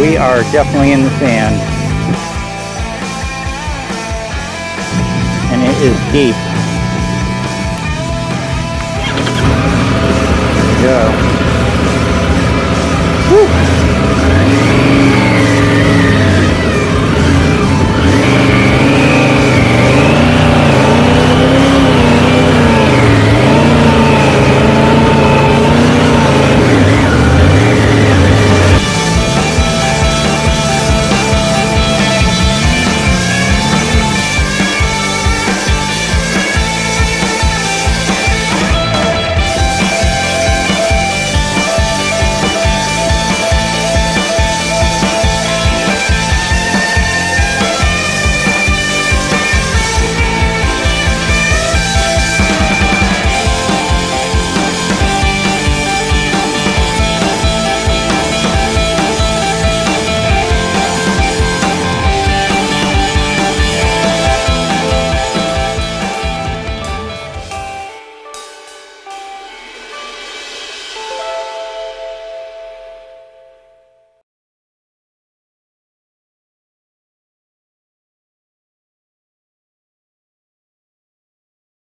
we are definitely in the sand. And it is deep. There we go. Whew.